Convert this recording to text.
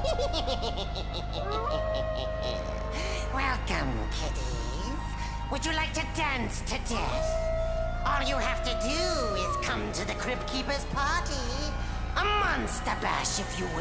Welcome, kiddies. Would you like to dance to death? All you have to do is come to the Crypt Keeper's party. A monster bash, if you will.